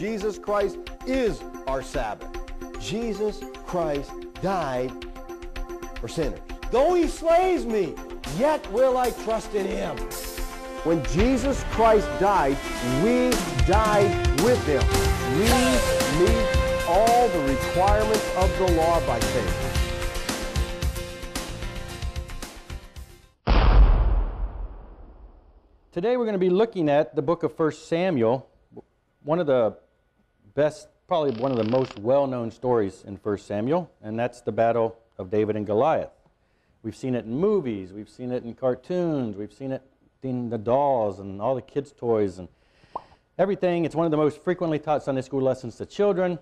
Jesus Christ is our Sabbath. Jesus Christ died for sinners. Though he slays me, yet will I trust in him. When Jesus Christ died, we died with him. We meet all the requirements of the law by faith. Today we're going to be looking at the book of 1 Samuel, one of the best, probably one of the most well-known stories in 1 Samuel, and that's the battle of David and Goliath. We've seen it in movies, we've seen it in cartoons, we've seen it in the dolls and all the kids' toys and everything. It's one of the most frequently taught Sunday school lessons to children.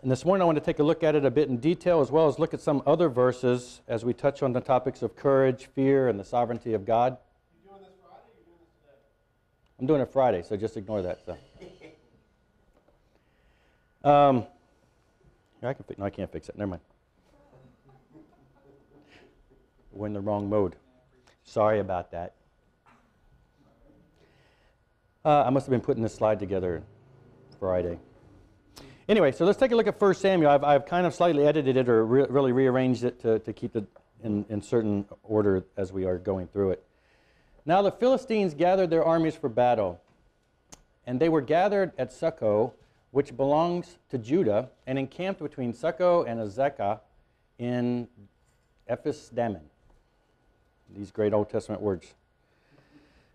And this morning I want to take a look at it a bit in detail as well as look at some other verses as we touch on the topics of courage, fear, and the sovereignty of God. I'm doing it Friday, so just ignore that. So. Um, I can fix, no, I can't fix it. Never mind. We're in the wrong mode. Sorry about that. Uh, I must have been putting this slide together Friday. Anyway, so let's take a look at 1 Samuel. I've, I've kind of slightly edited it or re really rearranged it to, to keep it in, in certain order as we are going through it. Now the Philistines gathered their armies for battle, and they were gathered at Socoh, which belongs to Judah, and encamped between Socoh and Azekah in Ephes Dammim. These great Old Testament words.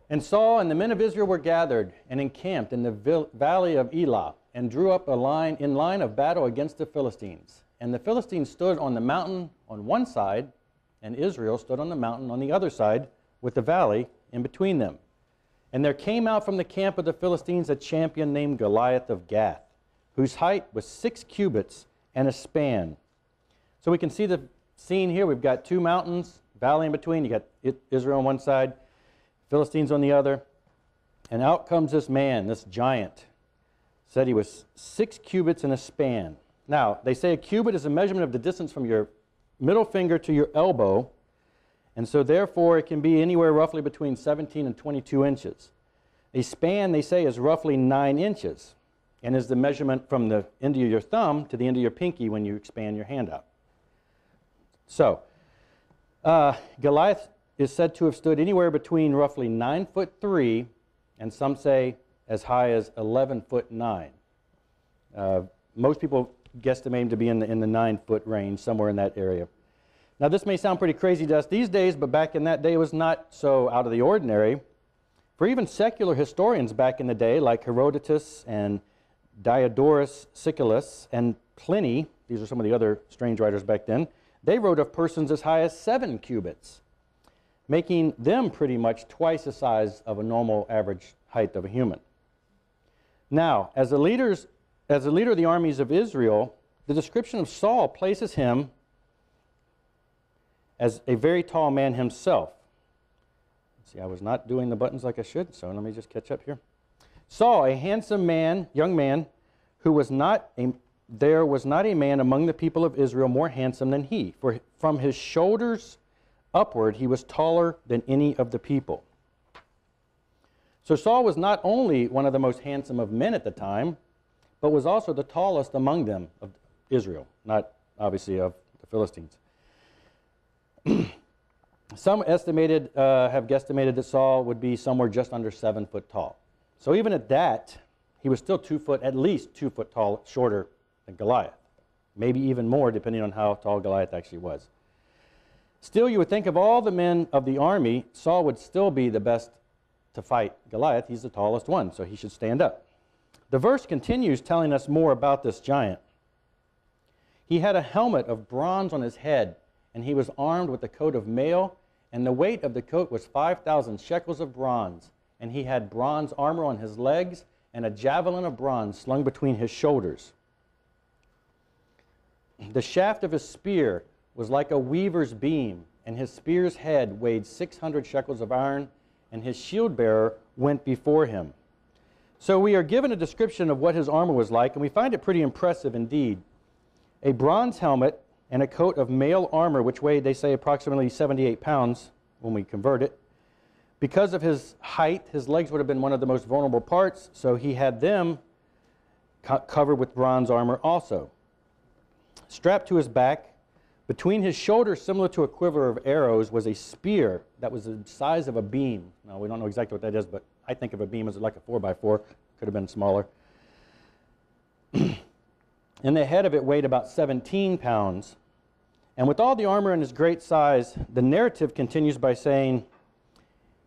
And Saul and the men of Israel were gathered and encamped in the valley of Elah, and drew up a line in line of battle against the Philistines. And the Philistines stood on the mountain on one side, and Israel stood on the mountain on the other side, with the valley in between them. And there came out from the camp of the Philistines a champion named Goliath of Gath, whose height was six cubits and a span. So we can see the scene here. We've got two mountains, valley in between. You got Israel on one side, Philistines on the other. And out comes this man, this giant. Said he was six cubits and a span. Now, they say a cubit is a measurement of the distance from your middle finger to your elbow and so therefore it can be anywhere roughly between 17 and 22 inches. A span, they say, is roughly 9 inches and is the measurement from the end of your thumb to the end of your pinky when you expand your hand out. So, uh, Goliath is said to have stood anywhere between roughly 9 foot 3 and some say as high as 11 foot 9. Uh, most people guesstimate him to be in the, in the 9 foot range, somewhere in that area. Now, this may sound pretty crazy to us these days, but back in that day it was not so out of the ordinary. For even secular historians back in the day, like Herodotus and Diodorus Siculus and Pliny, these are some of the other strange writers back then, they wrote of persons as high as seven cubits, making them pretty much twice the size of a normal average height of a human. Now, as a, leaders, as a leader of the armies of Israel, the description of Saul places him as a very tall man himself. See, I was not doing the buttons like I should, so let me just catch up here. Saw a handsome man, young man, who was not a, there was not a man among the people of Israel more handsome than he, for from his shoulders upward he was taller than any of the people. So Saul was not only one of the most handsome of men at the time, but was also the tallest among them of Israel, not obviously of the Philistines. Some estimated uh, have guesstimated that Saul would be somewhere just under seven foot tall. So even at that, he was still two foot, at least two foot tall, shorter than Goliath. Maybe even more, depending on how tall Goliath actually was. Still, you would think of all the men of the army, Saul would still be the best to fight Goliath. He's the tallest one, so he should stand up. The verse continues telling us more about this giant. He had a helmet of bronze on his head and he was armed with a coat of mail, and the weight of the coat was 5,000 shekels of bronze. And he had bronze armor on his legs and a javelin of bronze slung between his shoulders. The shaft of his spear was like a weaver's beam, and his spear's head weighed 600 shekels of iron, and his shield bearer went before him. So we are given a description of what his armor was like, and we find it pretty impressive indeed. A bronze helmet and a coat of mail armor, which weighed, they say, approximately 78 pounds when we convert it. Because of his height, his legs would have been one of the most vulnerable parts, so he had them co- covered with bronze armor also. Strapped to his back, between his shoulders, similar to a quiver of arrows, was a spear that was the size of a beam. Now, we don't know exactly what that is, but I think of a beam as like a 4 by 4 Could have been smaller. and the head of it weighed about 17 pounds. And with all the armor and his great size, the narrative continues by saying,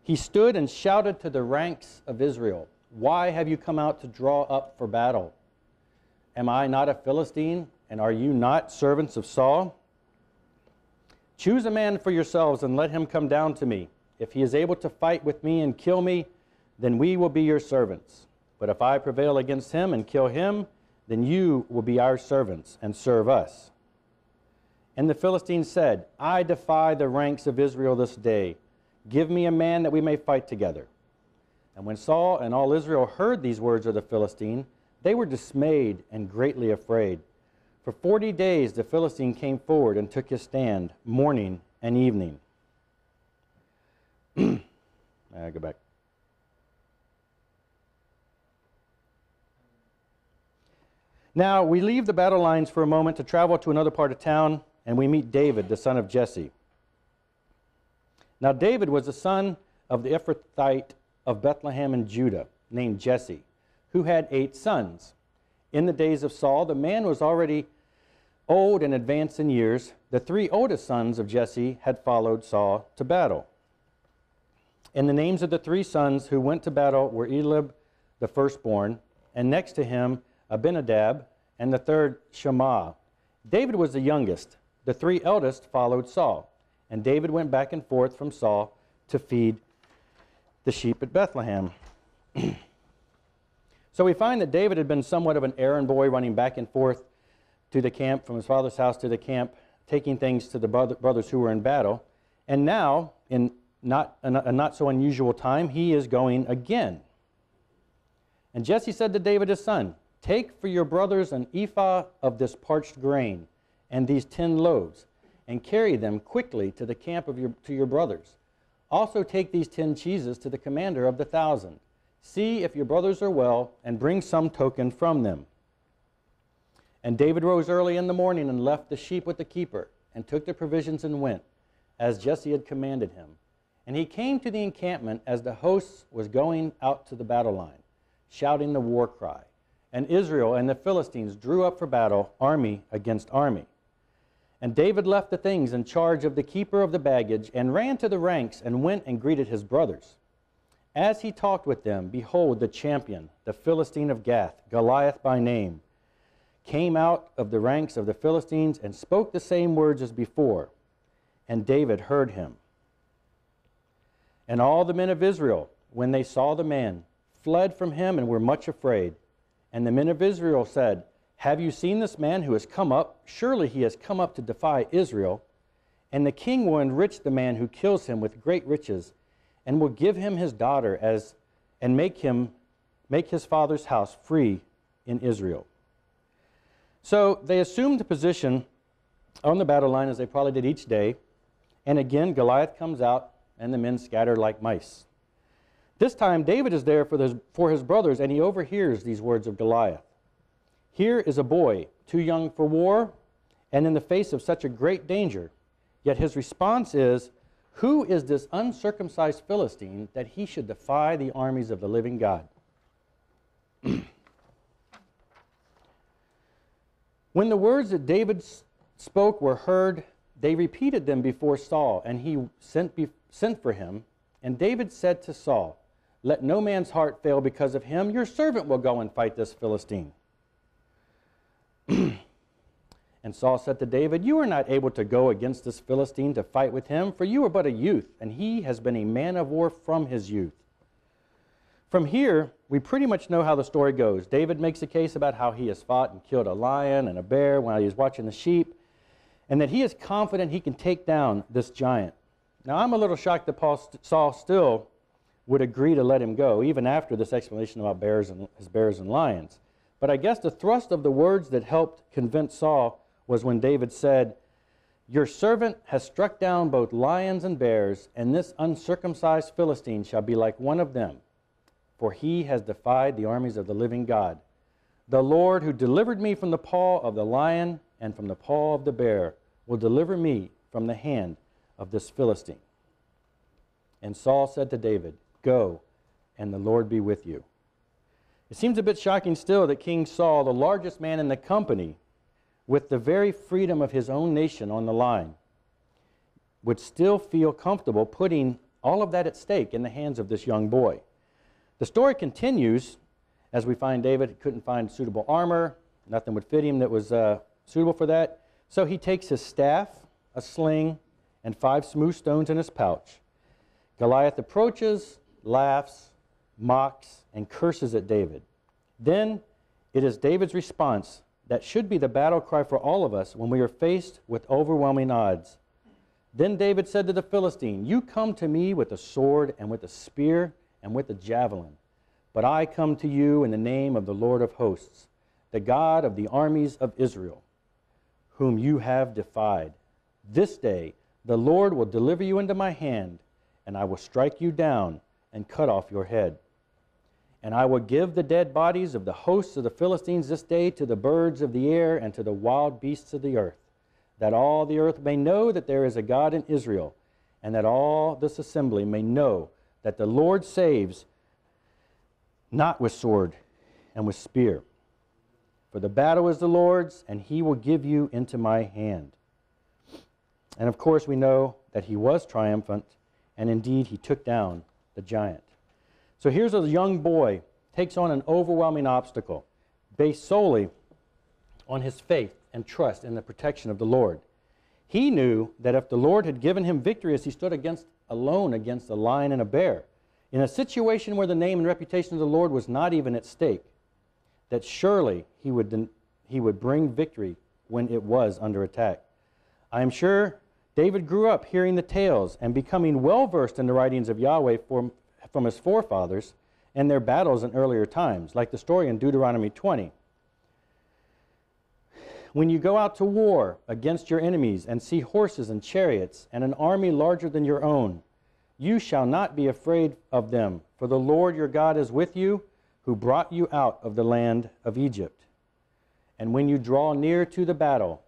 He stood and shouted to the ranks of Israel, Why have you come out to draw up for battle? Am I not a Philistine, and are you not servants of Saul? Choose a man for yourselves and let him come down to me. If he is able to fight with me and kill me, then we will be your servants. But if I prevail against him and kill him, then you will be our servants and serve us. And the Philistines said, I defy the ranks of Israel this day. Give me a man that we may fight together. And when Saul and all Israel heard these words of the Philistine, they were dismayed and greatly afraid. For forty days the Philistine came forward and took his stand, morning and evening. I go back. Now we leave the battle lines for a moment to travel to another part of town, and we meet David, the son of Jesse. Now David was the son of the Ephrathite of Bethlehem in Judah, named Jesse, who had eight sons. In the days of Saul, the man was already old and advanced in years. The three oldest sons of Jesse had followed Saul to battle. And the names of the three sons who went to battle were Eliab, the firstborn, and next to him Abinadab, and the third Shammah. David was the youngest. The three eldest followed Saul, and David went back and forth from Saul to feed the sheep at Bethlehem. So we find that David had been somewhat of an errand boy running back and forth to the camp, from his father's house to the camp, taking things to the brothers who were in battle. And now, in not, a not so unusual time, he is going again. And Jesse said to David his son, Take for your brothers an ephah of this parched grain and these ten loaves, and carry them quickly to the camp of your, to your brothers. Also take these ten cheeses to the commander of the thousand See if your brothers are well, and bring some token from them. And David rose early in the morning and left the sheep with the keeper, and took the provisions and went, as Jesse had commanded him. And he came to the encampment as the host was going out to the battle line, shouting the war cry. And Israel and the Philistines drew up for battle, army against army. And David left the things in charge of the keeper of the baggage, and ran to the ranks, and went and greeted his brothers. As he talked with them, behold, the champion, the Philistine of Gath, Goliath by name, came out of the ranks of the Philistines and spoke the same words as before. And David heard him. And all the men of Israel, when they saw the man, fled from him and were much afraid. And the men of Israel said, Have you seen this man who has come up? Surely he has come up to defy Israel. And the king will enrich the man who kills him with great riches and will give him his daughter as and make him make his father's house free in Israel. So they assumed the position on the battle line as they probably did each day. And again, Goliath comes out, and the men scatter like mice. This time, David is there for his, for his brothers, and he overhears these words of Goliath. Here is a boy, too young for war, and in the face of such a great danger. Yet his response is, who is this uncircumcised Philistine that he should defy the armies of the living God? when the words that David spoke were heard, they repeated them before Saul, and he sent, sent for him. And David said to Saul, Let no man's heart fail because of him. Your servant will go and fight this Philistine. And Saul said to David, You are not able to go against this Philistine to fight with him, for you are but a youth, and he has been a man of war from his youth. From here, we pretty much know how the story goes. David makes a case about how he has fought and killed a lion and a bear while he was watching the sheep, and that he is confident he can take down this giant. Now, I'm a little shocked that Paul, Saul still would agree to let him go, even after this explanation about bears and, his bears and lions. But I guess the thrust of the words that helped convince Saul was when David said, Your servant has struck down both lions and bears, and this uncircumcised Philistine shall be like one of them, for he has defied the armies of the living God. The Lord who delivered me from the paw of the lion and from the paw of the bear will deliver me from the hand of this Philistine. And Saul said to David, Go, and the Lord be with you. It seems a bit shocking still that King Saul, the largest man in the company, with the very freedom of his own nation on the line, would still feel comfortable putting all of that at stake in the hands of this young boy. The story continues as we find David couldn't find suitable armor, nothing would fit him that was uh, suitable for that. So he takes his staff, a sling, and five smooth stones in his pouch. Goliath approaches, laughs, mocks, and curses at David. Then it is David's response that should be the battle cry for all of us when we are faced with overwhelming odds. Then David said to the Philistine, You come to me with a sword and with a spear and with a javelin, but I come to you in the name of the Lord of hosts, the God of the armies of Israel, whom you have defied. This day the Lord will deliver you into my hand, and I will strike you down and cut off your head. And I will give the dead bodies of the hosts of the Philistines this day to the birds of the air and to the wild beasts of the earth, that all the earth may know that there is a God in Israel, and that all this assembly may know that the Lord saves not with sword and with spear. For the battle is the Lord's, and he will give you into my hand. And of course, we know that he was triumphant, and indeed he took down the giant. So here's a young boy takes on an overwhelming obstacle based solely on his faith and trust in the protection of the Lord. He knew that if the Lord had given him victory as he stood against alone against a lion and a bear, in a situation where the name and reputation of the Lord was not even at stake, that surely he would, he would bring victory when it was under attack. I am sure David grew up hearing the tales and becoming well versed in the writings of Yahweh from, from his forefathers and their battles in earlier times, like the story in Deuteronomy 20. When you go out to war against your enemies and see horses and chariots and an army larger than your own, you shall not be afraid of them, for the Lord your God is with you, who brought you out of the land of Egypt. And when you draw near to the battle,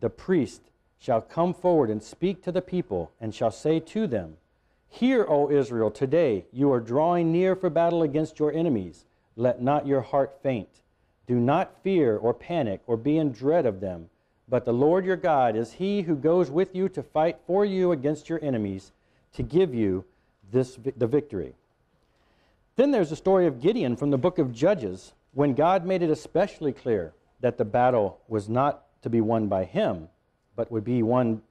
the priest shall come forward and speak to the people, and shall say to them, Hear, O Israel, today you are drawing near for battle against your enemies. Let not your heart faint. Do not fear or panic or be in dread of them. But the Lord your God is he who goes with you to fight for you against your enemies to give you this, the victory. Then there's the story of Gideon from the book of Judges when God made it especially clear that the battle was not to be won by him, but would, be won,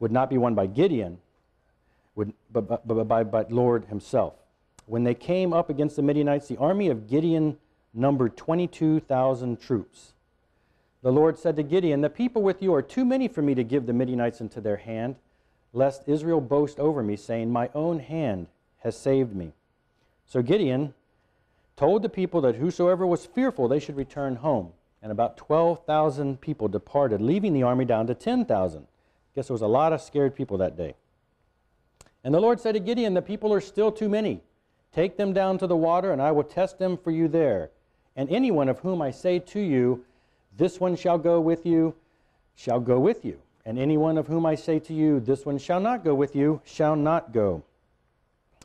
would not be won by Gideon, would, but, but, but by, by Lord himself. When they came up against the Midianites, the army of Gideon numbered 22,000 troops. The Lord said to Gideon, The people with you are too many for me to give the Midianites into their hand, lest Israel boast over me, saying, My own hand has saved me. So Gideon told the people that whosoever was fearful, they should return home. And about 12,000 people departed, leaving the army down to 10,000. Guess there was a lot of scared people that day. And the Lord said to Gideon, The people are still too many. Take them down to the water, and I will test them for you there. And anyone of whom I say to you, This one shall go with you, shall go with you. And anyone of whom I say to you, This one shall not go with you, shall not go.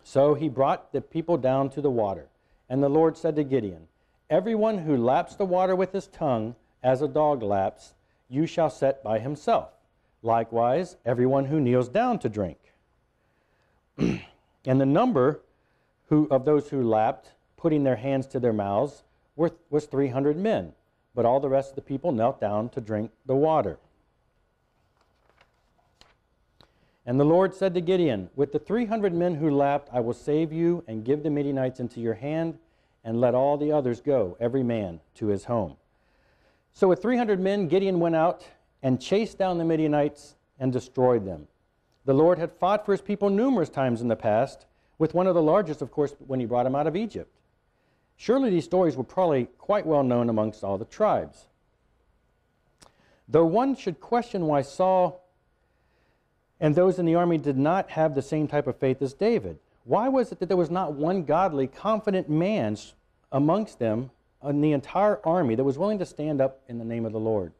So he brought the people down to the water. And the Lord said to Gideon, Everyone who laps the water with his tongue, as a dog laps, you shall set by himself. Likewise, everyone who kneels down to drink. and the number who, of those who lapped, putting their hands to their mouths, were, was 300 men. But all the rest of the people knelt down to drink the water. And the Lord said to Gideon, With the 300 men who lapped, I will save you and give the Midianites into your hand, and let all the others go, every man to his home. So with 300 men, Gideon went out and chased down the Midianites and destroyed them. The Lord had fought for his people numerous times in the past, with one of the largest, of course, when he brought them out of Egypt. Surely these stories were probably quite well known amongst all the tribes. Though one should question why Saul and those in the army did not have the same type of faith as David. Why was it that there was not one godly, confident man amongst them in the entire army that was willing to stand up in the name of the Lord.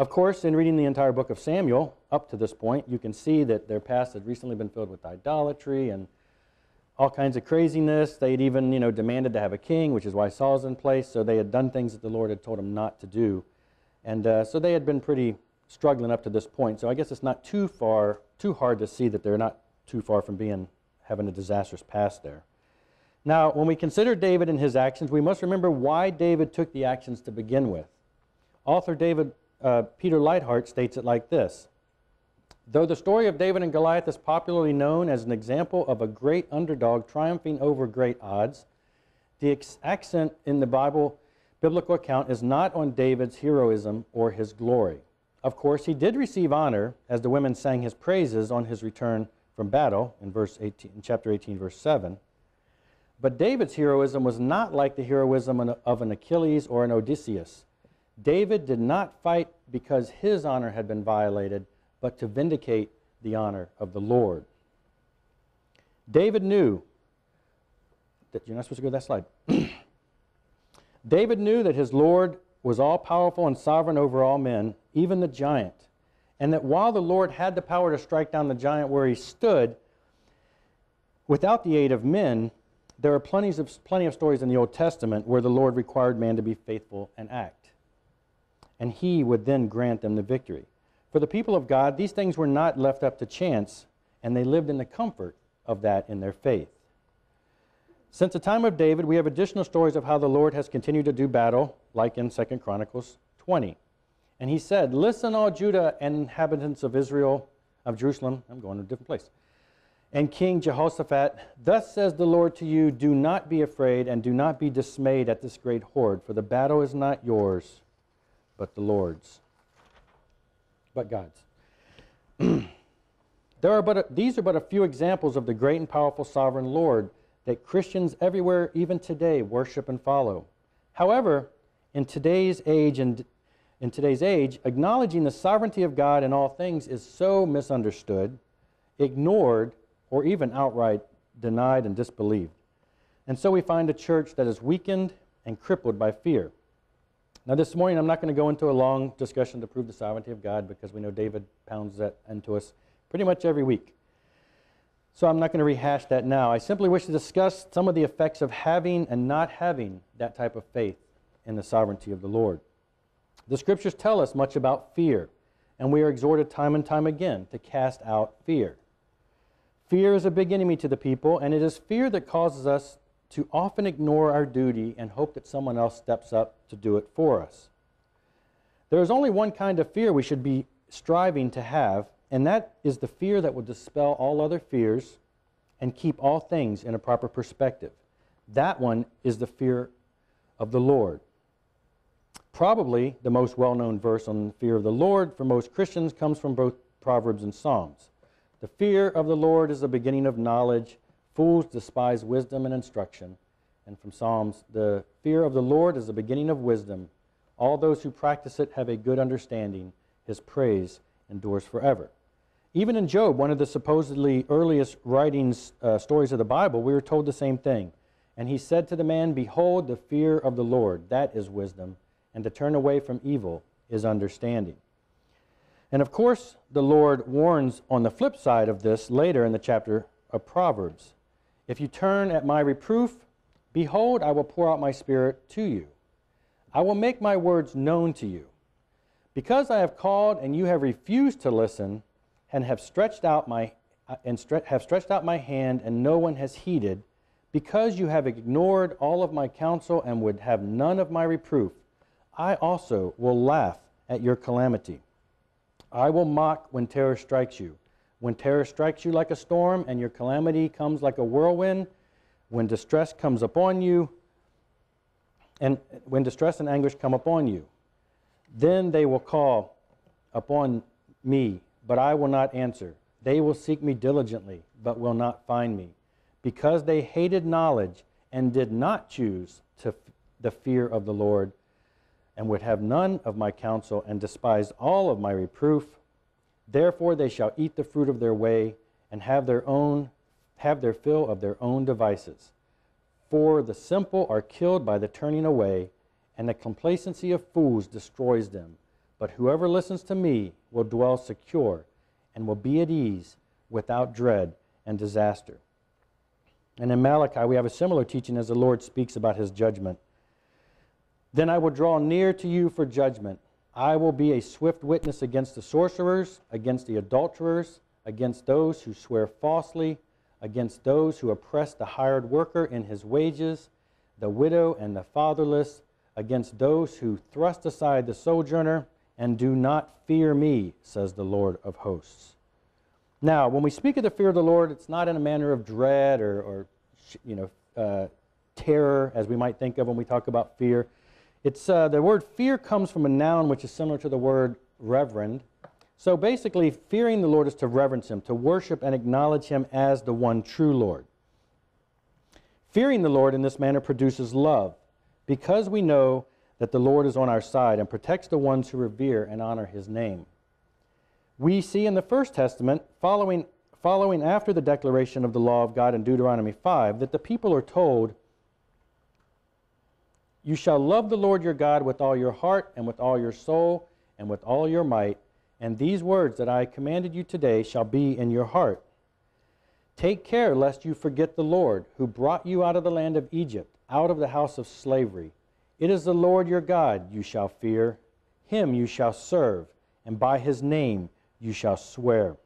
Of course, in reading the entire book of Samuel up to this point, you can see that their past had recently been filled with idolatry and all kinds of craziness. They had even, you know, demanded to have a king, which is why Saul's in place. So they had done things that the Lord had told them not to do. And uh, so they had been pretty struggling up to this point. So I guess it's not too far, too hard to see that they're not too far from being having a disastrous past there. Now, when we consider David and his actions, we must remember why David took the actions to begin with. Author David uh, Peter Leithart states it like this Though the story of David and Goliath is popularly known as an example of a great underdog triumphing over great odds, the accent in the Bible biblical account is not on David's heroism or his glory. Of course, he did receive honor as the women sang his praises on his return from battle in verse 18 in chapter 18 verse 7. But David's heroism was not like the heroism of an Achilles or an Odysseus. David did not fight because his honor had been violated, but to vindicate the honor of the Lord. David knew that you're not supposed to go to that slide. David knew that his Lord was all powerful and sovereign over all men, even the giant, and that while the Lord had the power to strike down the giant where he stood, without the aid of men, there are plenty of, plenty of stories in the Old Testament where the Lord required man to be faithful and act and he would then grant them the victory. For the people of God, these things were not left up to chance, and they lived in the comfort of that in their faith. Since the time of David, we have additional stories of how the Lord has continued to do battle, like in 2 Chronicles 20. And he said, Listen, all Judah and inhabitants of Israel, of Jerusalem, I'm going to a different place, and King Jehoshaphat, thus says the Lord to you, Do not be afraid and do not be dismayed at this great horde, for the battle is not yours, but the Lord's, but God's. there are but a, these are but a few examples of the great and powerful sovereign Lord that Christians everywhere, even today, worship and follow. However, in today's age and in today's age, acknowledging the sovereignty of God in all things is so misunderstood, ignored, or even outright denied and disbelieved. And so we find a church that is weakened and crippled by fear. Now, this morning, I'm not going to go into a long discussion to prove the sovereignty of God because we know David pounds that into us pretty much every week. So I'm not going to rehash that now. I simply wish to discuss some of the effects of having and not having that type of faith in the sovereignty of the Lord. The scriptures tell us much about fear, and we are exhorted time and time again to cast out fear. Fear is a big enemy to the people, and it is fear that causes us to often ignore our duty and hope that someone else steps up to do it for us. There is only one kind of fear we should be striving to have, and that is the fear that will dispel all other fears and keep all things in a proper perspective. That one is the fear of the Lord. Probably the most well known verse on the fear of the Lord for most Christians comes from both Proverbs and Psalms. The fear of the Lord is the beginning of knowledge Fools despise wisdom and instruction. And from Psalms, the fear of the Lord is the beginning of wisdom. All those who practice it have a good understanding. His praise endures forever. Even in Job, one of the supposedly earliest writings, uh, stories of the Bible, we are told the same thing. And he said to the man, Behold, the fear of the Lord, that is wisdom, and to turn away from evil is understanding. And of course, the Lord warns on the flip side of this later in the chapter of Proverbs. If you turn at my reproof, behold, I will pour out my spirit to you. I will make my words known to you. Because I have called and you have refused to listen, and have stretched out my uh, and stre- have stretched out my hand and no one has heeded, because you have ignored all of my counsel and would have none of my reproof, I also will laugh at your calamity. I will mock when terror strikes you. When terror strikes you like a storm and your calamity comes like a whirlwind, when distress comes upon you, and when distress and anguish come upon you, then they will call upon me, but I will not answer. They will seek me diligently, but will not find me, because they hated knowledge and did not choose to the fear of the Lord, and would have none of my counsel, and despised all of my reproof. Therefore they shall eat the fruit of their way and have their own have their fill of their own devices. For the simple are killed by the turning away, and the complacency of fools destroys them. But whoever listens to me will dwell secure and will be at ease without dread and disaster. And in Malachi, we have a similar teaching as the Lord speaks about his judgment. Then I will draw near to you for judgment. I will be a swift witness against the sorcerers, against the adulterers, against those who swear falsely, against those who oppress the hired worker in his wages, the widow and the fatherless, against those who thrust aside the sojourner and do not fear me, says the Lord of hosts. Now, when we speak of the fear of the Lord, it's not in a manner of dread or, or you know, uh, terror, as we might think of when we talk about fear. It's, uh, the word fear comes from a noun which is similar to the word reverend. So basically, fearing the Lord is to reverence Him, to worship and acknowledge Him as the one true Lord. Fearing the Lord in this manner produces love, because we know that the Lord is on our side and protects the ones who revere and honor His name. We see in the First Testament, following, following after the declaration of the law of God in Deuteronomy 5, that the people are told, You shall love the Lord your God with all your heart and with all your soul and with all your might, and these words that I commanded you today shall be in your heart. Take care lest you forget the Lord, who brought you out of the land of Egypt, out of the house of slavery. It is the Lord your God you shall fear, him you shall serve, and by his name you shall swear.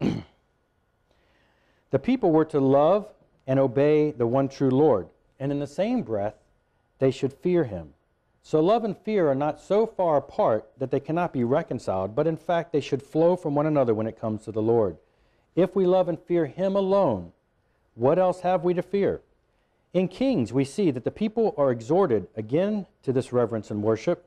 the people were to love and obey the one true Lord, and in the same breath, they should fear him. So, love and fear are not so far apart that they cannot be reconciled, but in fact, they should flow from one another when it comes to the Lord. If we love and fear him alone, what else have we to fear? In Kings, we see that the people are exhorted again to this reverence and worship.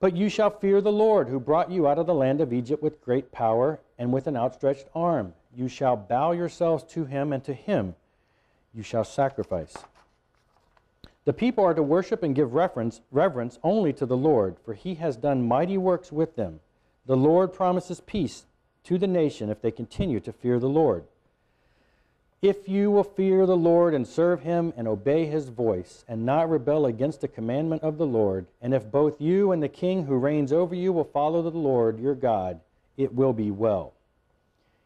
But you shall fear the Lord, who brought you out of the land of Egypt with great power and with an outstretched arm. You shall bow yourselves to him, and to him you shall sacrifice. The people are to worship and give reverence, reverence only to the Lord, for he has done mighty works with them. The Lord promises peace to the nation if they continue to fear the Lord. If you will fear the Lord and serve him and obey his voice, and not rebel against the commandment of the Lord, and if both you and the king who reigns over you will follow the Lord your God, it will be well.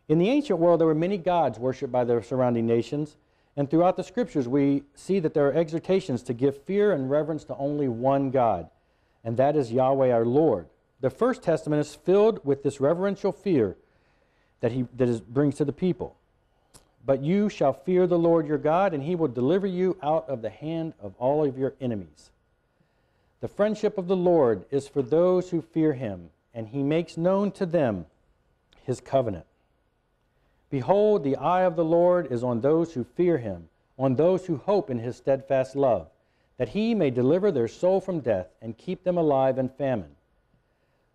In the ancient world, there were many gods worshipped by the surrounding nations, and throughout the scriptures, we see that there are exhortations to give fear and reverence to only one God, and that is Yahweh our Lord. The First Testament is filled with this reverential fear that he that is, brings to the people. But you shall fear the Lord your God, and he will deliver you out of the hand of all of your enemies. The friendship of the Lord is for those who fear him, and he makes known to them his covenant. Behold, the eye of the Lord is on those who fear him, on those who hope in his steadfast love, that he may deliver their soul from death and keep them alive in famine.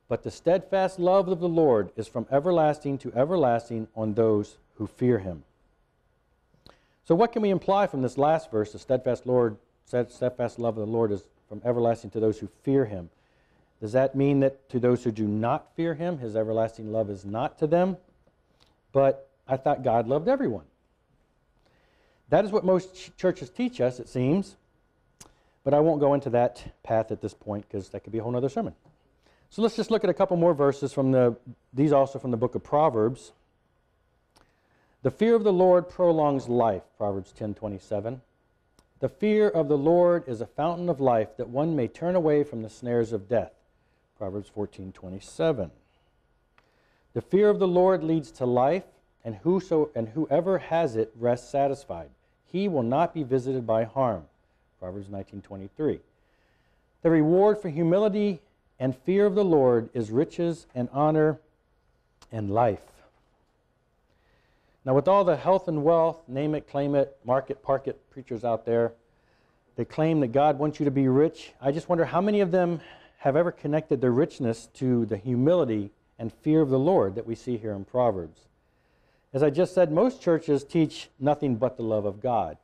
But the steadfast love of the Lord is from everlasting to everlasting on those who fear him. So, what can we imply from this last verse? The steadfast Lord, steadfast love of the Lord is from everlasting to those who fear Him. Does that mean that to those who do not fear Him, His everlasting love is not to them? But I thought God loved everyone. That is what most ch- churches teach us, it seems. But I won't go into that path at this point because that could be a whole other sermon. So let's just look at a couple more verses from the, these also from the book of Proverbs. The fear of the Lord prolongs life, Proverbs 10:27. The fear of the Lord is a fountain of life that one may turn away from the snares of death. Proverbs 14:27. The fear of the Lord leads to life, and whoso and whoever has it rests satisfied. He will not be visited by harm. Proverbs 19:23. The reward for humility and fear of the Lord is riches and honor and life. Now, with all the health and wealth, name it, claim it, market, park it preachers out there, they claim that God wants you to be rich. I just wonder how many of them have ever connected their richness to the humility and fear of the Lord that we see here in Proverbs. As I just said, most churches teach nothing but the love of God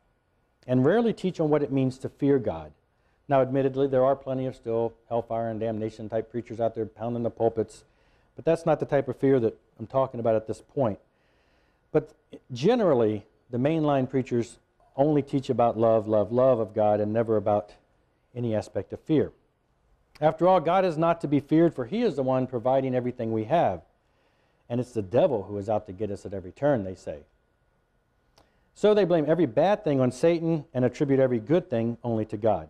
and rarely teach on what it means to fear God. Now, admittedly, there are plenty of still hellfire and damnation type preachers out there pounding the pulpits, but that's not the type of fear that I'm talking about at this point. But generally, the mainline preachers only teach about love, love, love of God, and never about any aspect of fear. After all, God is not to be feared, for He is the one providing everything we have. And it's the devil who is out to get us at every turn, they say. So they blame every bad thing on Satan and attribute every good thing only to God.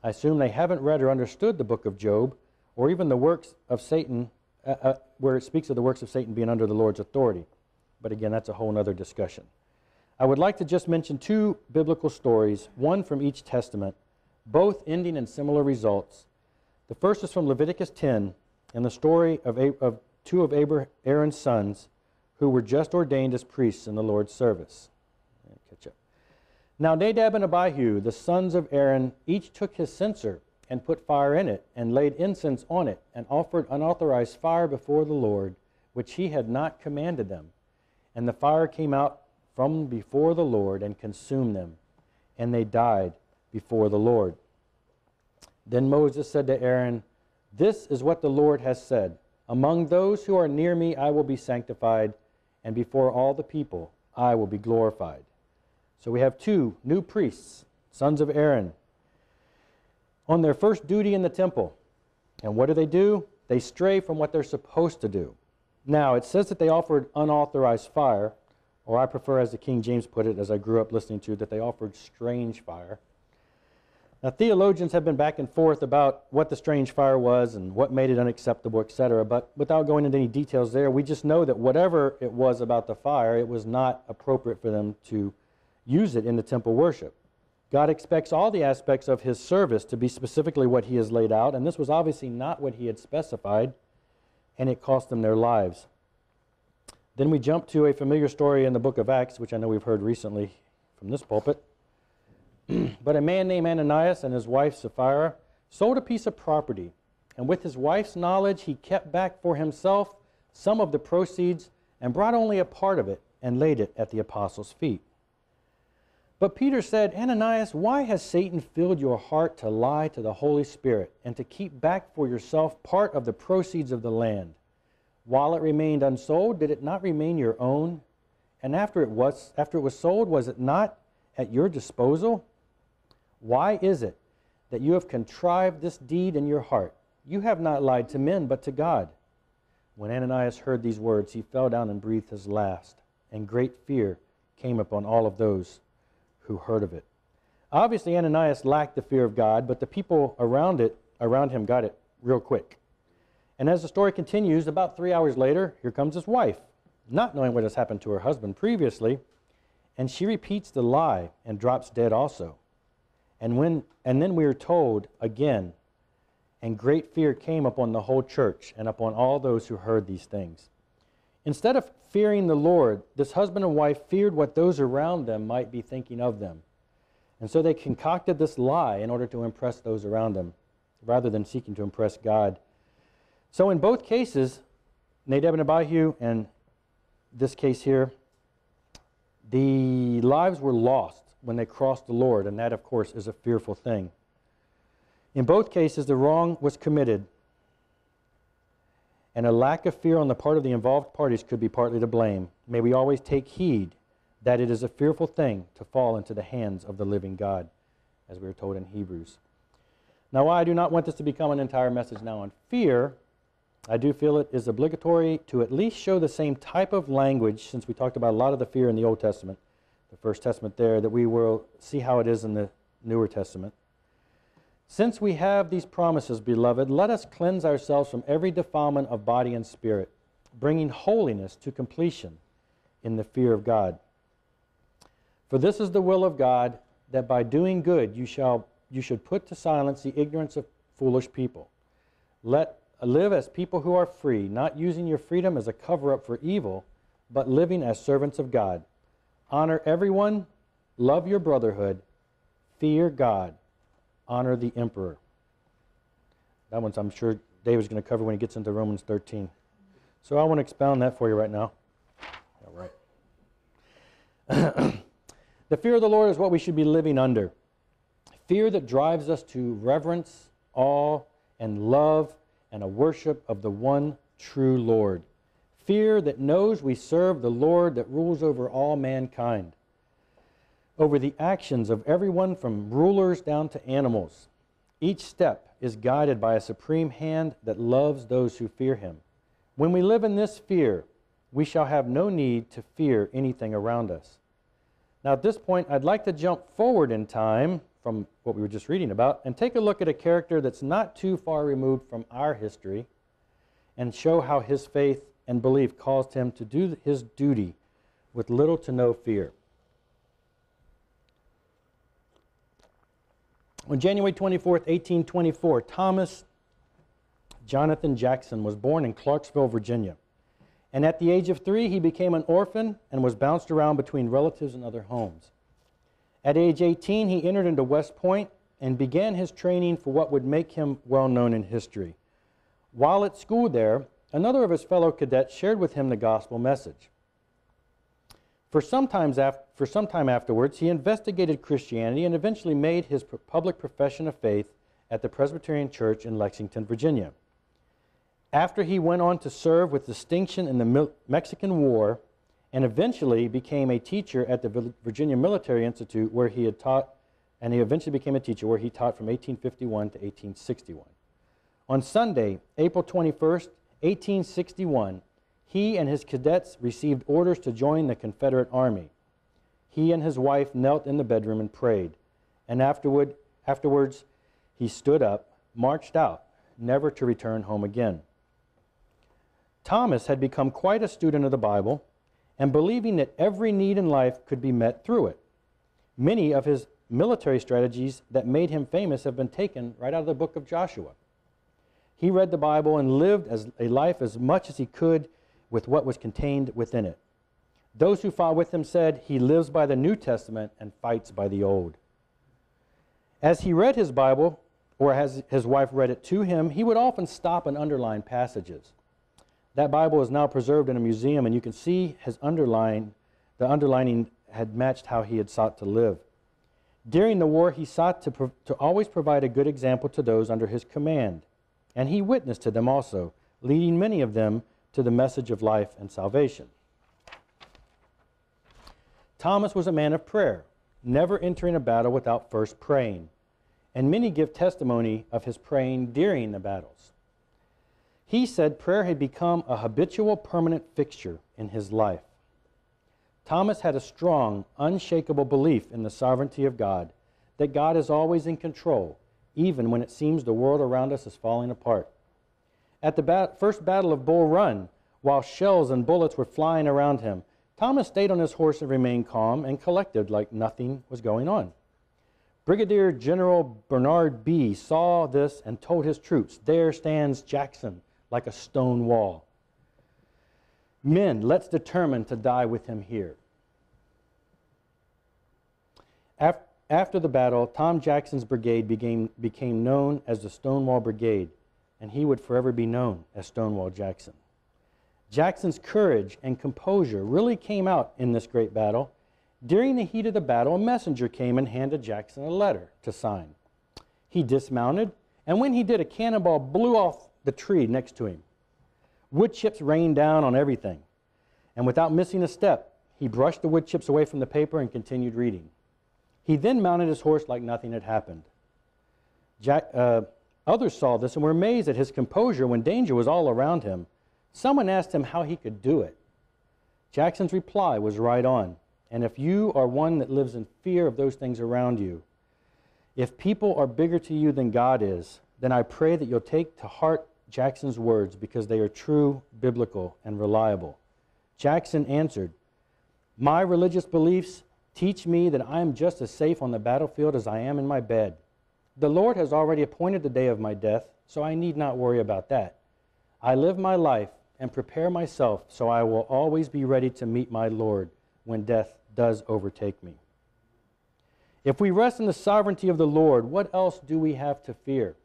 I assume they haven't read or understood the book of Job or even the works of Satan, uh, uh, where it speaks of the works of Satan being under the Lord's authority. But again, that's a whole other discussion. I would like to just mention two biblical stories, one from each testament, both ending in similar results. The first is from Leviticus 10 and the story of, of two of Aaron's sons who were just ordained as priests in the Lord's service. Catch up. Now Nadab and Abihu, the sons of Aaron, each took his censer and put fire in it, and laid incense on it, and offered unauthorized fire before the Lord, which he had not commanded them. And the fire came out from before the Lord and consumed them, and they died before the Lord. Then Moses said to Aaron, This is what the Lord has said Among those who are near me I will be sanctified, and before all the people I will be glorified. So we have two new priests, sons of Aaron, on their first duty in the temple. And what do they do? They stray from what they're supposed to do. Now, it says that they offered unauthorized fire, or I prefer, as the King James put it, as I grew up listening to, that they offered strange fire. Now, theologians have been back and forth about what the strange fire was and what made it unacceptable, etc. But without going into any details there, we just know that whatever it was about the fire, it was not appropriate for them to use it in the temple worship. God expects all the aspects of his service to be specifically what he has laid out, and this was obviously not what he had specified, and it cost them their lives. Then we jump to a familiar story in the book of Acts, which I know we've heard recently from this pulpit. But a man named Ananias and his wife Sapphira sold a piece of property, and with his wife's knowledge, he kept back for himself some of the proceeds and brought only a part of it and laid it at the apostles' feet. But Peter said, Ananias, why has Satan filled your heart to lie to the Holy Spirit and to keep back for yourself part of the proceeds of the land? While it remained unsold, did it not remain your own? And after it was, after it was sold, was it not at your disposal? Why is it that you have contrived this deed in your heart? You have not lied to men, but to God. When Ananias heard these words, he fell down and breathed his last, and great fear came upon all of those who heard of it. Obviously, Ananias lacked the fear of God, but the people around it, around him, got it real quick. And as the story continues, about three hours later, here comes his wife, not knowing what has happened to her husband previously, and she repeats the lie and drops dead also. And, when, and then we are told again, and great fear came upon the whole church and upon all those who heard these things. Instead of fearing the Lord, this husband and wife feared what those around them might be thinking of them. And so they concocted this lie in order to impress those around them, rather than seeking to impress God. So in both cases, Nadab and Abihu, and this case here, the lives were lost when they crossed the Lord, and that, of course, is a fearful thing. In both cases, the wrong was committed and a lack of fear on the part of the involved parties could be partly to blame. May we always take heed that it is a fearful thing to fall into the hands of the living God, as we are told in Hebrews. Now, I do not want this to become an entire message now on fear, I do feel it is obligatory to at least show the same type of language, since we talked about a lot of the fear in the Old Testament, the First Testament there, that we will see how it is in the Newer Testament. Since we have these promises, beloved, let us cleanse ourselves from every defilement of body and spirit, bringing holiness to completion in the fear of God. For this is the will of God, that by doing good you, shall, you should put to silence the ignorance of foolish people. Let live as people who are free, not using your freedom as a cover up for evil, but living as servants of God. Honor everyone, love your brotherhood, fear God honor the emperor. That one's, I'm sure, David's going to cover when he gets into Romans 13. So I want to expound that for you right now. All right. the fear of the Lord is what we should be living under. Fear that drives us to reverence, awe, and love and a worship of the one true Lord. Fear that knows we serve the Lord that rules over all mankind. over the actions of everyone from rulers down to animals. Each step is guided by a supreme hand that loves those who fear him. When we live in this fear, we shall have no need to fear anything around us. Now, at this point, I'd like to jump forward in time from what we were just reading about and take a look at a character that's not too far removed from our history and show how his faith and belief caused him to do his duty with little to no fear. On January 24, 1824, Thomas Jonathan Jackson was born in Clarksville, Virginia. And at the age of three, he became an orphan and was bounced around between relatives and other homes. At age 18, he entered into West Point and began his training for what would make him well known in history. While at school there, another of his fellow cadets shared with him the gospel message. For, af- for some time afterwards, he investigated Christianity and eventually made his public profession of faith at the Presbyterian Church in Lexington, Virginia. After he went on to serve with distinction in the Mexican War and eventually became a teacher at the Virginia Military Institute where he had taught, and he eventually became a teacher where he taught from 1851 to 1861. On Sunday, April 21st, 1861, he and his cadets received orders to join the Confederate Army. He and his wife knelt in the bedroom and prayed. And afterward, afterwards, he stood up, marched out, never to return home again. Thomas had become quite a student of the Bible and believing that every need in life could be met through it. Many of his military strategies that made him famous have been taken right out of the book of Joshua. He read the Bible and lived as a life as much as he could with what was contained within it. Those who fought with him said, He lives by the New Testament and fights by the Old. As he read his Bible, or as his wife read it to him, he would often stop and underline passages. That Bible is now preserved in a museum, and you can see his underline, the underlining had matched how he had sought to live. During the war, he sought to, to always provide a good example to those under his command, and he witnessed to them also, leading many of them to the message of life and salvation. Thomas was a man of prayer, never entering a battle without first praying, and many give testimony of his praying during the battles. He said prayer had become a habitual, permanent fixture in his life. Thomas had a strong, unshakable belief in the sovereignty of God, that God is always in control, even when it seems the world around us is falling apart. At the bat- first battle of Bull Run, while shells and bullets were flying around him, Thomas stayed on his horse and remained calm and collected like nothing was going on. Brigadier General Bernard Bee saw this and told his troops, There stands Jackson like a stone wall. Men, let's determine to die with him here. After the battle, Tom Jackson's brigade became, became known as the Stonewall Brigade and he would forever be known as Stonewall Jackson. Jackson's courage and composure really came out in this great battle. During the heat of the battle, a messenger came and handed Jackson a letter to sign. He dismounted, and when he did, a cannonball blew off the tree next to him. Wood chips rained down on everything. And without missing a step, he brushed the wood chips away from the paper and continued reading. He then mounted his horse like nothing had happened. Jack, uh, Others saw this and were amazed at his composure when danger was all around him. Someone asked him how he could do it. Jackson's reply was right on. And if you are one that lives in fear of those things around you, if people are bigger to you than God is, then I pray that you'll take to heart Jackson's words because they are true, biblical, and reliable. Jackson answered, My religious beliefs teach me that I am just as safe on the battlefield as I am in my bed. The Lord has already appointed the day of my death, so I need not worry about that. I live my life and prepare myself so I will always be ready to meet my Lord when death does overtake me. If we rest in the sovereignty of the Lord, what else do we have to fear?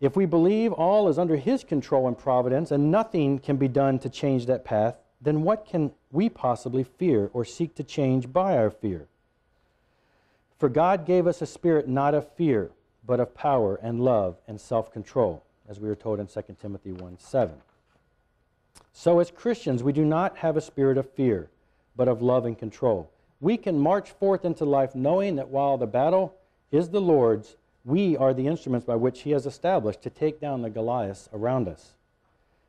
If we believe all is under His control and providence and nothing can be done to change that path, then what can we possibly fear or seek to change by our fear? For God gave us a spirit not of fear, but of power and love and self control, as we are told in 2 Timothy 1 7. So, as Christians, we do not have a spirit of fear, but of love and control. we can march forth into life knowing that while the battle is the Lord's, we are the instruments by which He has established to take down the Goliaths around us.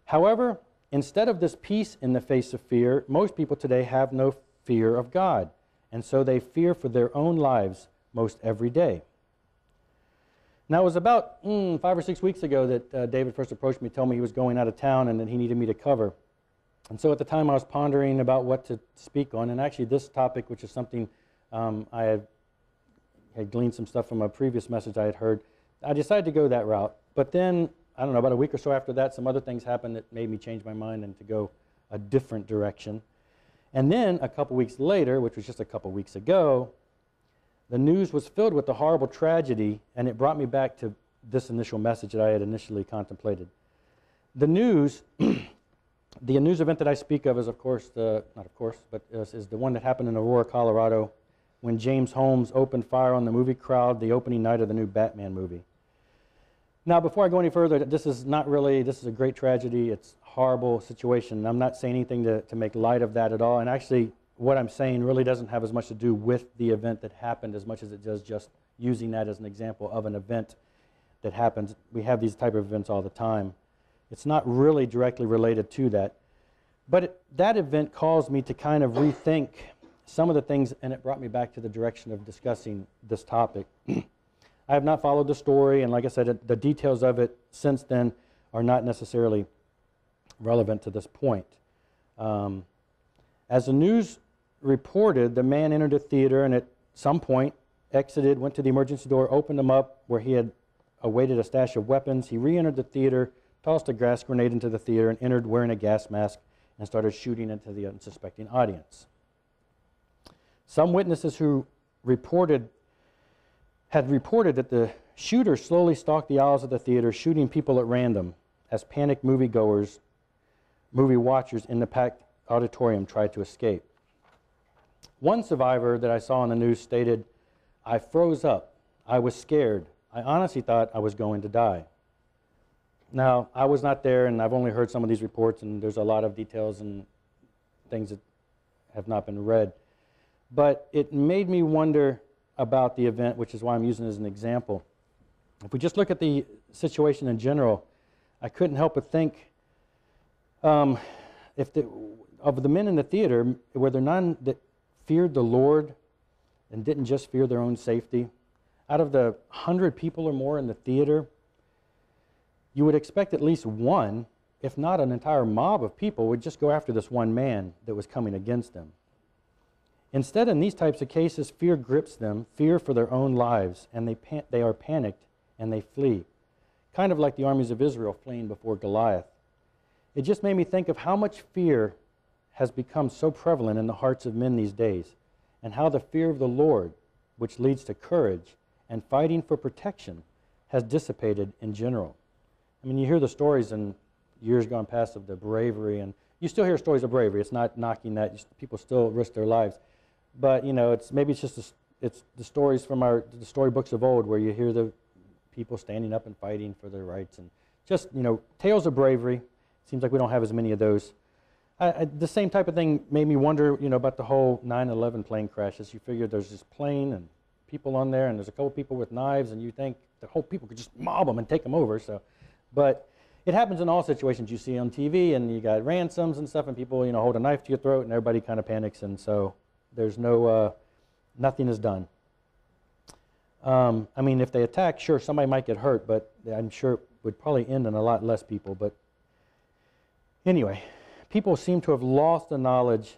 However, instead of this peace in the face of fear, most people today have no fear of God, and so they fear for their own lives most every day. Now, it was about mm, five or six weeks ago that uh, David first approached me, told me he was going out of town and that he needed me to cover. And so at the time, I was pondering about what to speak on, and actually, this topic, which is something um, I had, had gleaned some stuff from a previous message I had heard, I decided to go that route. But then, I don't know, about a week or so after that, some other things happened that made me change my mind and to go a different direction. And then, a couple weeks later, which was just a couple weeks ago, the news was filled with the horrible tragedy, and it brought me back to this initial message that I had initially contemplated. The news, the news event that I speak of is, of course, the, not of course, but is, is the one that happened in Aurora, Colorado, when James Holmes opened fire on the movie crowd the opening night of the new Batman movie. Now, before I go any further, this is not really, this is a great tragedy. It's a horrible situation. I'm not saying anything to, to make light of that at all. And actually, what I'm saying really doesn't have as much to do with the event that happened as much as it does just using that as an example of an event that happens. We have these type of events all the time. It's not really directly related to that. But it, that event caused me to kind of rethink some of the things, and it brought me back to the direction of discussing this topic. I have not followed the story, and like I said, the details of it since then are not necessarily relevant to this point. Um, as the news reported the man entered a theater and at some point exited, went to the emergency door, opened them up where he had awaited a stash of weapons. He re entered the theater, tossed a gas grenade into the theater, and entered wearing a gas mask and started shooting into the unsuspecting audience. Some witnesses who reported had reported that the shooter slowly stalked the aisles of the theater, shooting people at random as panicked moviegoers, movie watchers in the packed auditorium tried to escape. One survivor that I saw on the news stated, I froze up. I was scared. I honestly thought I was going to die. Now, I was not there, and I've only heard some of these reports, and there's a lot of details and things that have not been read. But it made me wonder about the event, which is why I'm using it as an example. If we just look at the situation in general, I couldn't help but think um, if the, of the men in the theater, were there none that feared the Lord and didn't just fear their own safety. Out of the hundred people or more in the theater, you would expect at least one, if not an entire mob of people, would just go after this one man that was coming against them. Instead, in these types of cases, fear grips them, fear for their own lives, and they, they are panicked and they flee. Kind of like the armies of Israel fleeing before Goliath. It just made me think of how much fear has become so prevalent in the hearts of men these days, and how the fear of the Lord, which leads to courage and fighting for protection, has dissipated in general. I mean, you hear the stories in years gone past of the bravery, and you still hear stories of bravery. It's not knocking that; people still risk their lives. But you know, it's maybe it's just a, it's the stories from our the storybooks of old where you hear the people standing up and fighting for their rights, and just you know, tales of bravery. Seems like we don't have as many of those. I, I, the same type of thing made me wonder, you know, about the whole 9/11 plane crashes. You figure there's this plane and people on there, and there's a couple people with knives, and you think the whole people could just mob them and take them over. So, but it happens in all situations you see on TV, and you got ransoms and stuff, and people, you know, hold a knife to your throat, and everybody kind of panics, and so there's no, uh, nothing is done. Um, I mean, if they attack, sure, somebody might get hurt, but I'm sure it would probably end in a lot less people. But anyway, people seem to have lost the knowledge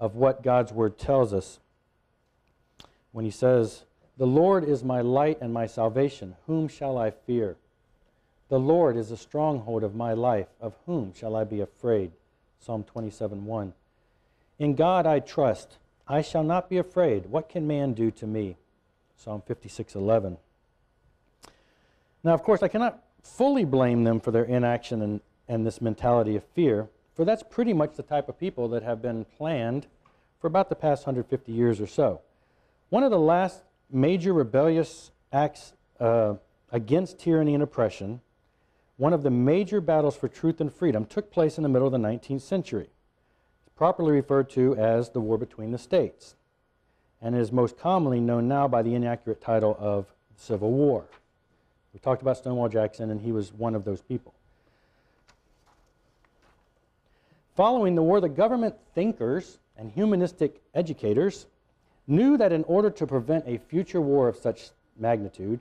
of what God's word tells us when he says, The Lord is my light and my salvation. Whom shall I fear? The Lord is the stronghold of my life. Of whom shall I be afraid? Psalm 27 1. In God I trust. I shall not be afraid. What can man do to me? Psalm 56 11. Now, of course, I cannot fully blame them for their inaction and, and this mentality of fear for that's pretty much the type of people that have been planned for about the past 150 years or so. One of the last major rebellious acts uh, against tyranny and oppression, one of the major battles for truth and freedom, took place in the middle of the 19th century. Properly referred to as the War Between the States. and is most commonly known now by the inaccurate title of Civil War. We talked about Stonewall Jackson, and he was one of those people. Following the war, the government thinkers and humanistic educators knew that in order to prevent a future war of such magnitude,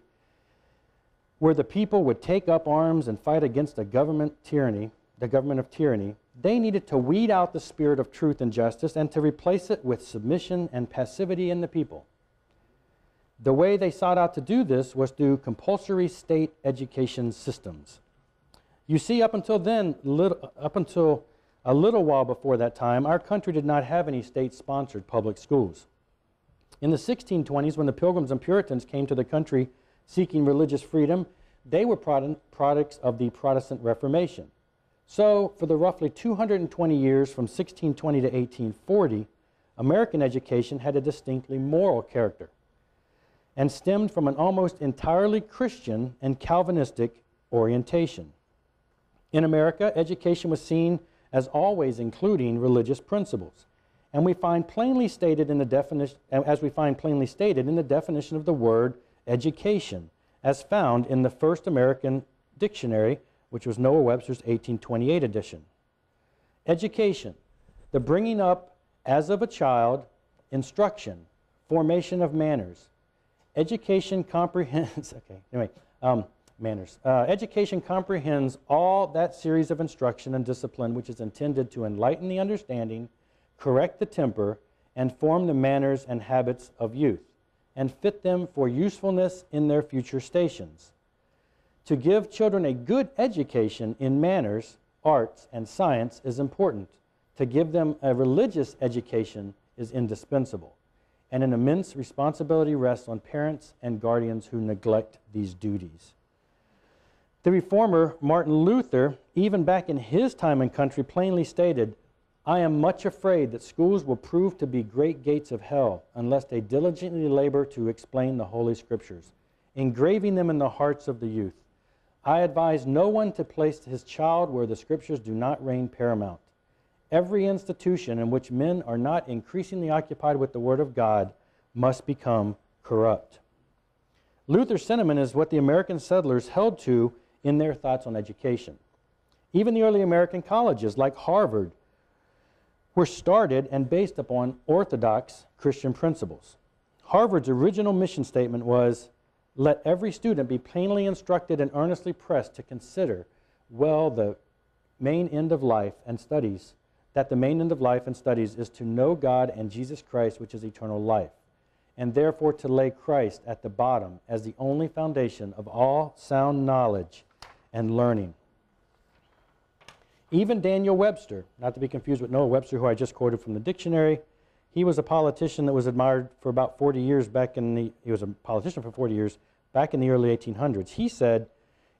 where the people would take up arms and fight against a government tyranny, the government of tyranny, they needed to weed out the spirit of truth and justice and to replace it with submission and passivity in the people. The way they sought out to do this was through compulsory state education systems. You see, up until then, little, up until a little while before that time, our country did not have any state sponsored public schools. In the 1620s, when the Pilgrims and Puritans came to the country seeking religious freedom, they were products of the Protestant Reformation. So, for the roughly 220 years from 1620 to 1840, American education had a distinctly moral character and stemmed from an almost entirely Christian and Calvinistic orientation. In America, education was seen as always including religious principles. And we find plainly stated in the definition as we find plainly stated in the definition of the word education as found in the first American dictionary, which was Noah Webster's 1828 edition. Education, the bringing up as of a child, instruction, formation of manners, Education comprehends, okay, anyway, um, manners. Uh, education comprehends all that series of instruction and discipline which is intended to enlighten the understanding, correct the temper, and form the manners and habits of youth, and fit them for usefulness in their future stations. To give children a good education in manners, arts, and science is important. To give them a religious education is indispensable and an immense responsibility rests on parents and guardians who neglect these duties. The reformer Martin Luther, even back in his time and country, plainly stated, I am much afraid that schools will prove to be great gates of hell unless they diligently labor to explain the Holy Scriptures, engraving them in the hearts of the youth. I advise no one to place his child where the Scriptures do not reign paramount. Every institution in which men are not increasingly occupied with the Word of God must become corrupt. Luther's sentiment is what the American settlers held to in their thoughts on education. Even the early American colleges, like Harvard, were started and based upon orthodox Christian principles. Harvard's original mission statement was let every student be plainly instructed and earnestly pressed to consider well the main end of life and studies that the main end of life and studies is to know God and Jesus Christ, which is eternal life, and therefore to lay Christ at the bottom as the only foundation of all sound knowledge and learning. Even Daniel Webster, not to be confused with Noah Webster, who I just quoted from the dictionary, he was a politician that was admired for about 40 years back in the, he was a politician for 40 years back in the early 1800s. He said,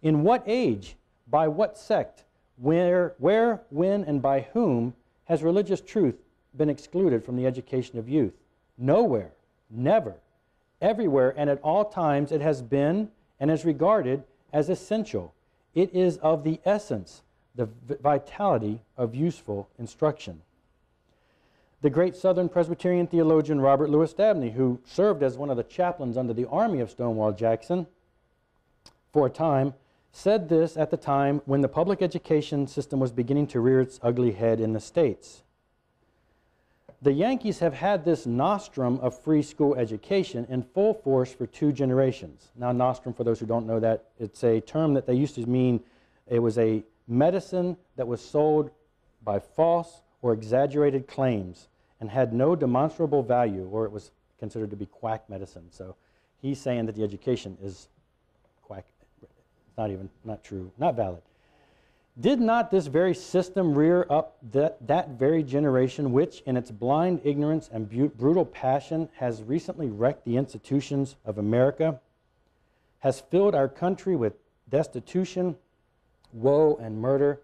In what age, by what sect, where, where, when, and by whom has religious truth been excluded from the education of youth? Nowhere, never, everywhere, and at all times it has been and is regarded as essential. It is of the essence, the vitality of useful instruction. The great Southern Presbyterian theologian Robert Lewis Dabney, who served as one of the chaplains under the army of Stonewall Jackson for a time, said this at the time when the public education system was beginning to rear its ugly head in the States. The Yankees have had this nostrum of free school education in full force for two generations. Now, nostrum, for those who don't know that, it's a term that they used to mean it was a medicine that was sold by false or exaggerated claims and had no demonstrable value, or it was considered to be quack medicine. So he's saying that the education is quack, not even, not true, not valid. Did not this very system rear up that, that very generation which, in its blind ignorance and brutal passion, has recently wrecked the institutions of America, has filled our country with destitution, woe, and murder,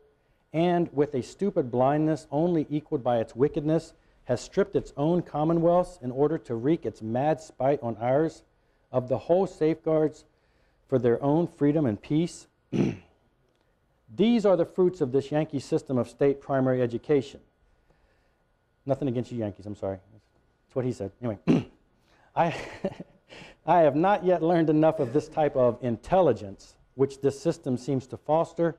and with a stupid blindness only equaled by its wickedness, has stripped its own commonwealths in order to wreak its mad spite on ours of the whole safeguards for their own freedom and peace. These are the fruits of this Yankee system of state primary education. Nothing against you Yankees, I'm sorry. That's what he said. Anyway. I, I have not yet learned enough of this type of intelligence, which this system seems to foster,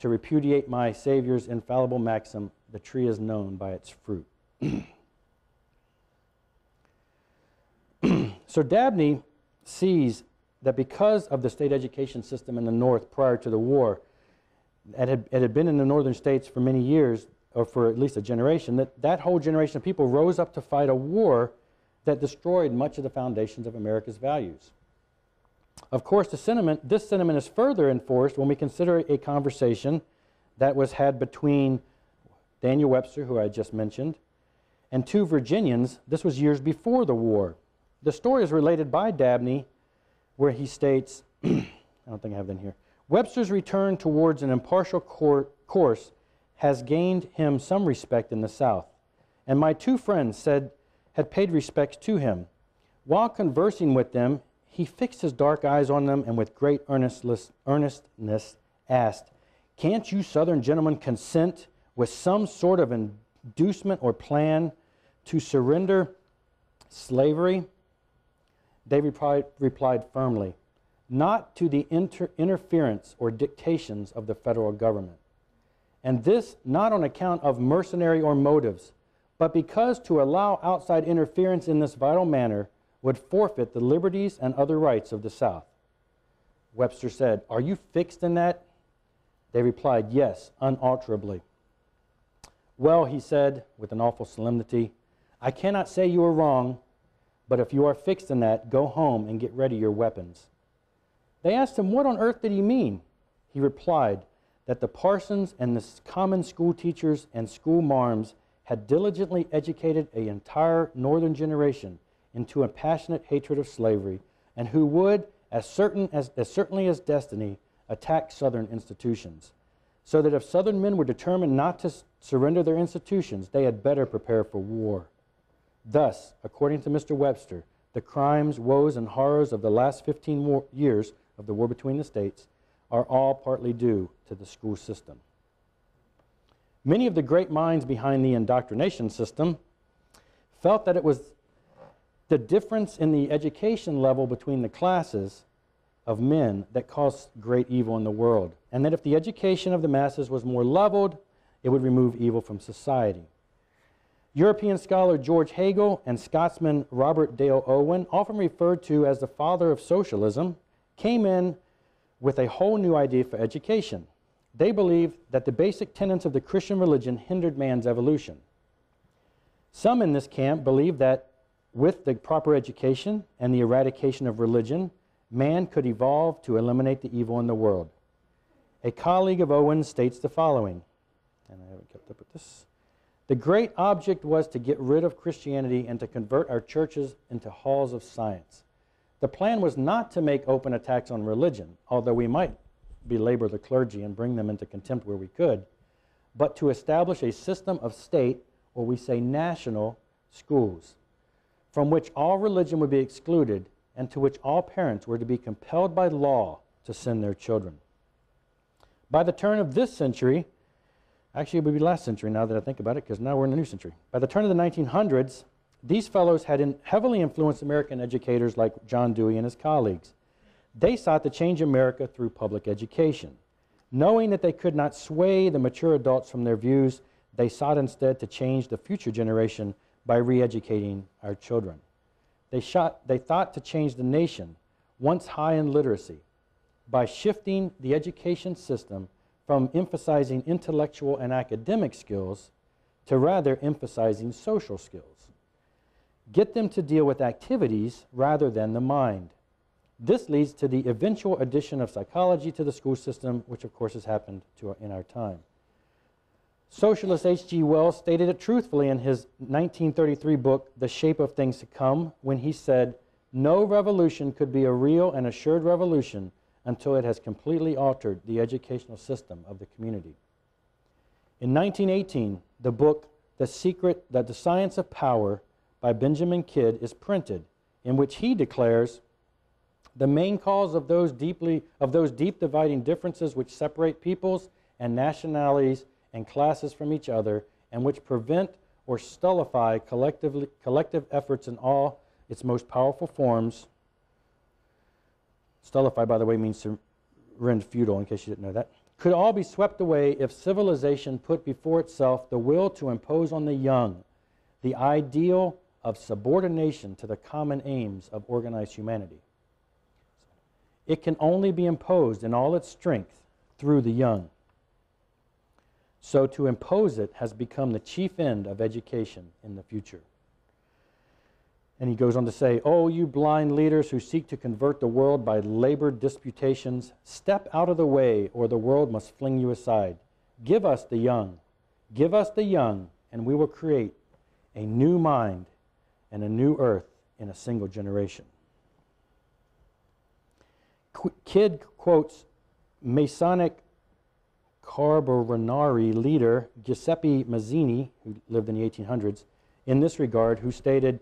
to repudiate my Savior's infallible maxim the tree is known by its fruit. so Dabney sees that because of the state education system in the North prior to the war, it had, it had been in the northern states for many years, or for at least a generation, that that whole generation of people rose up to fight a war that destroyed much of the foundations of America's values. Of course, the sentiment, this sentiment is further enforced when we consider a conversation that was had between Daniel Webster, who I just mentioned, and two Virginians. This was years before the war. The story is related by Dabney, where he states, I don't think I have in here. Webster's return towards an impartial cour course has gained him some respect in the South, and my two friends said had paid respects to him. While conversing with them, he fixed his dark eyes on them and with great earnestness asked, Can't you Southern gentlemen consent with some sort of inducement or plan to surrender slavery? They replied, firmly, Not to the inter interference or dictations of the federal government. And this not on account of mercenary or motives, but because to allow outside interference in this vital manner would forfeit the liberties and other rights of the South. Webster said, Are you fixed in that? They replied, Yes, unalterably. Well, he said with an awful solemnity, I cannot say you are wrong, but if you are fixed in that, go home and get ready your weapons. They asked him, What on earth did he mean? He replied, That the parsons and the common school teachers and school marms had diligently educated an entire northern generation into a passionate hatred of slavery, and who would, as, certain as, as certainly as destiny, attack Southern institutions. So that if Southern men were determined not to surrender their institutions, they had better prepare for war. Thus, according to Mr. Webster, the crimes, woes, and horrors of the last 15 years of the war between the states are all partly due to the school system. Many of the great minds behind the indoctrination system felt that it was the difference in the education level between the classes of men that caused great evil in the world, and that if the education of the masses was more leveled, it would remove evil from society. European scholar George Hegel and Scotsman Robert Dale Owen, often referred to as the father of socialism, came in with a whole new idea for education. They believed that the basic tenets of the Christian religion hindered man's evolution. Some in this camp believed that with the proper education and the eradication of religion, man could evolve to eliminate the evil in the world. A colleague of Owen states the following, and I haven't kept up with this. The great object was to get rid of Christianity and to convert our churches into halls of science. The plan was not to make open attacks on religion, although we might belabor the clergy and bring them into contempt where we could, but to establish a system of state, or we say national, schools, from which all religion would be excluded and to which all parents were to be compelled by law to send their children. By the turn of this century, actually it would be last century now that I think about it, because now we're in the new century. By the turn of the 1900s, these fellows had in heavily influenced American educators like John Dewey and his colleagues. They sought to change America through public education. Knowing that they could not sway the mature adults from their views, they sought instead to change the future generation by re educating our children. They, shot, they thought to change the nation, once high in literacy, by shifting the education system from emphasizing intellectual and academic skills to rather emphasizing social skills. Get them to deal with activities rather than the mind. This leads to the eventual addition of psychology to the school system, which of course has happened our, in our time. Socialist H.G. Wells stated it truthfully in his 1933 book, The Shape of Things to Come, when he said, No revolution could be a real and assured revolution until it has completely altered the educational system of the community. In 1918, the book The Secret That the Science of Power by Benjamin Kidd is printed, in which he declares the main cause of those, deeply, of those deep dividing differences which separate peoples and nationalities and classes from each other and which prevent or stultify collective efforts in all its most powerful forms, stultify, by the way, means to rend feudal, in case you didn't know that, could all be swept away if civilization put before itself the will to impose on the young the ideal of subordination to the common aims of organized humanity. It can only be imposed in all its strength through the young. So to impose it has become the chief end of education in the future. And he goes on to say, Oh, you blind leaders who seek to convert the world by labored disputations, step out of the way, or the world must fling you aside. Give us the young. Give us the young, and we will create a new mind and a new earth in a single generation. Qu- Kidd quotes Masonic Carbonari leader Giuseppe Mazzini, who lived in the 1800s, in this regard, who stated,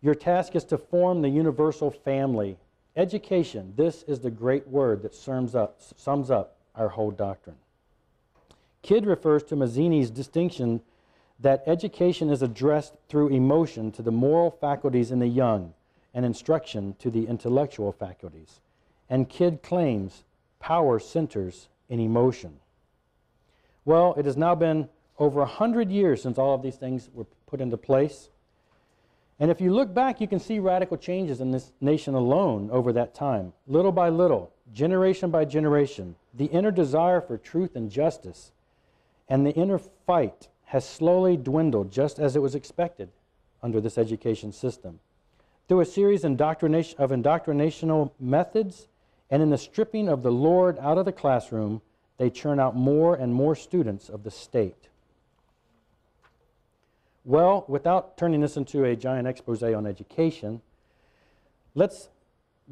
Your task is to form the universal family. Education, this is the great word that sums up, sums up our whole doctrine. Kidd refers to Mazzini's distinction that education is addressed through emotion to the moral faculties in the young and instruction to the intellectual faculties. And Kidd claims power centers in emotion. Well, it has now been over a hundred years since all of these things were put into place. And if you look back, you can see radical changes in this nation alone over that time. Little by little, generation by generation, the inner desire for truth and justice and the inner fight has slowly dwindled just as it was expected under this education system. Through a series of indoctrinational methods and in the stripping of the Lord out of the classroom, they churn out more and more students of the state. Well, without turning this into a giant expose on education, let's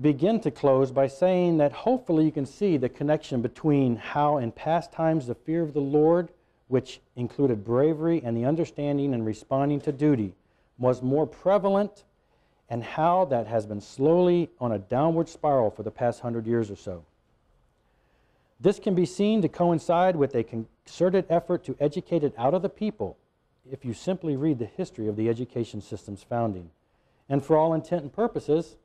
begin to close by saying that hopefully you can see the connection between how in past times the fear of the Lord, which included bravery and the understanding and responding to duty, was more prevalent, and how that has been slowly on a downward spiral for the past hundred years or so. This can be seen to coincide with a concerted effort to educate it out of the people if you simply read the history of the education system's founding. And for all intent and purposes,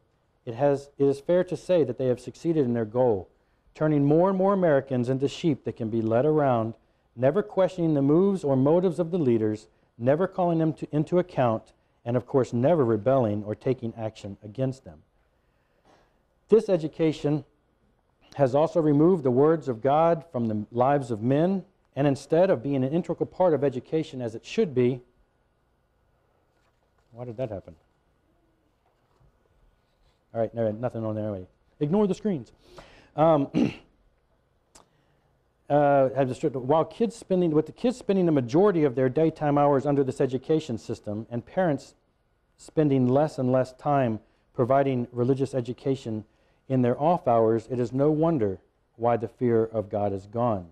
it, has, it is fair to say that they have succeeded in their goal, turning more and more Americans into sheep that can be led around, never questioning the moves or motives of the leaders, never calling them to, into account, and of course, never rebelling or taking action against them. This education has also removed the words of God from the lives of men, and instead of being an integral part of education as it should be, why did that happen? All right, no, nothing on there anyway. Ignore the screens. Um, uh, while kids spending, with the kids spending the majority of their daytime hours under this education system, and parents spending less and less time providing religious education in their off hours, it is no wonder why the fear of God is gone.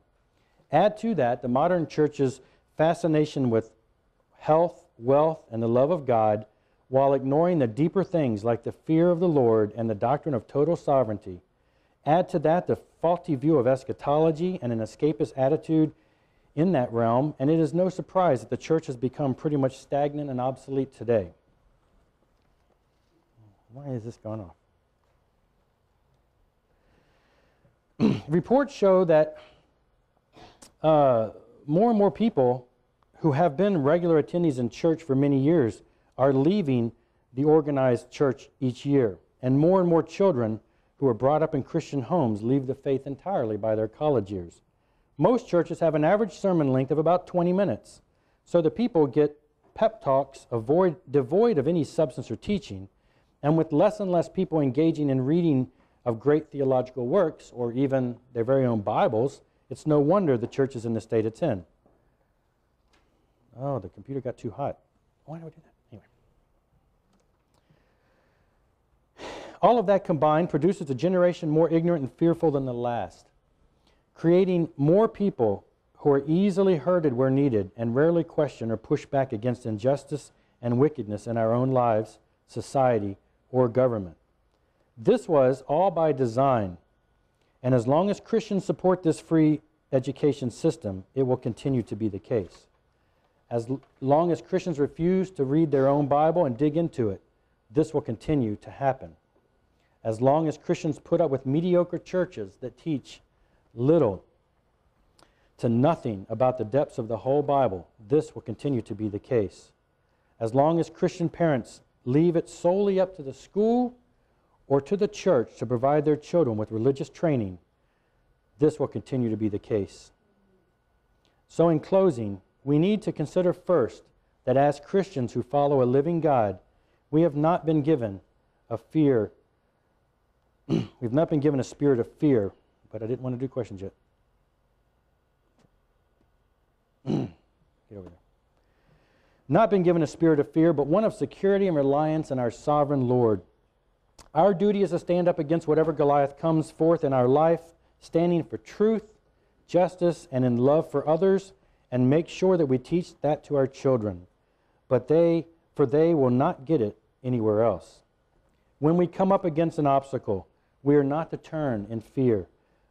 Add to that the modern church's fascination with health, wealth, and the love of God, while ignoring the deeper things like the fear of the Lord and the doctrine of total sovereignty. Add to that the faulty view of eschatology and an escapist attitude in that realm, and it is no surprise that the church has become pretty much stagnant and obsolete today. Why is this going off? reports show that uh, more and more people who have been regular attendees in church for many years are leaving the organized church each year. And more and more children who are brought up in Christian homes leave the faith entirely by their college years. Most churches have an average sermon length of about 20 minutes. So the people get pep talks avoid, devoid of any substance or teaching, and with less and less people engaging in reading of great theological works or even their very own Bibles, it's no wonder the church is in the state it's in. Oh, the computer got too hot. Why do I do that? Anyway. All of that combined produces a generation more ignorant and fearful than the last, creating more people who are easily herded where needed and rarely question or push back against injustice and wickedness in our own lives, society, or government. This was all by design. And as long as Christians support this free education system, it will continue to be the case. As long as Christians refuse to read their own Bible and dig into it, this will continue to happen. As long as Christians put up with mediocre churches that teach little to nothing about the depths of the whole Bible, this will continue to be the case. As long as Christian parents leave it solely up to the school or to the church to provide their children with religious training, this will continue to be the case. So, in closing, we need to consider first that as Christians who follow a living God, we have not been given a fear. We've not been given a spirit of fear, but I didn't want to do questions yet. Get over there. Not been given a spirit of fear, but one of security and reliance in our sovereign Lord. Our duty is to stand up against whatever Goliath comes forth in our life, standing for truth, justice, and in love for others, and make sure that we teach that to our children. But they, for they will not get it anywhere else. When we come up against an obstacle, we are not to turn in fear,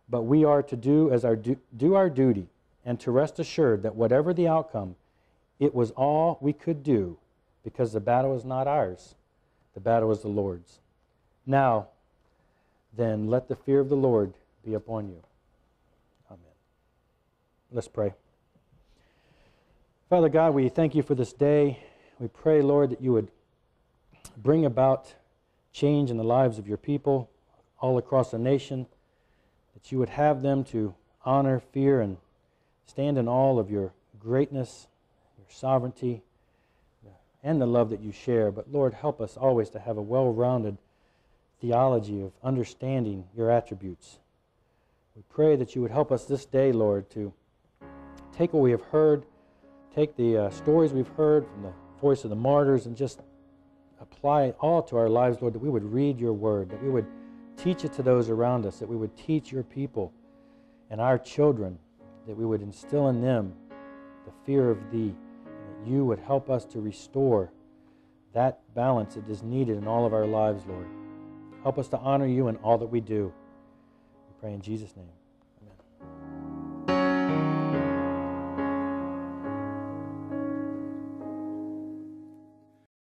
but we are to do as our do, do our duty and to rest assured that whatever the outcome, it was all we could do because the battle is not ours, the battle is the Lord's. Now, then, let the fear of the Lord be upon you. Amen. Let's pray. Father God, we thank you for this day. We pray, Lord, that you would bring about change in the lives of your people all across the nation, that you would have them to honor, fear, and stand in all of your greatness, your sovereignty, and the love that you share. But Lord, help us always to have a well rounded theology of understanding your attributes. We pray that you would help us this day, Lord, to take what we have heard, take the uh, stories we've heard from the voice of the martyrs, and just apply it all to our lives, Lord, that we would read your word, that we would teach it to those around us, that we would teach your people and our children, that we would instill in them the fear of thee, and that you would help us to restore that balance that is needed in all of our lives, Lord. Help us to honor you in all that we do. We pray in Jesus' name.